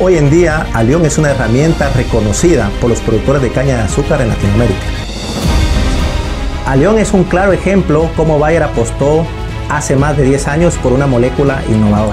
Hoy en día, Alión es una herramienta reconocida por los productores de caña de azúcar en Latinoamérica. Alión es un claro ejemplo cómo Bayer apostó hace más de 10 años por una molécula innovadora.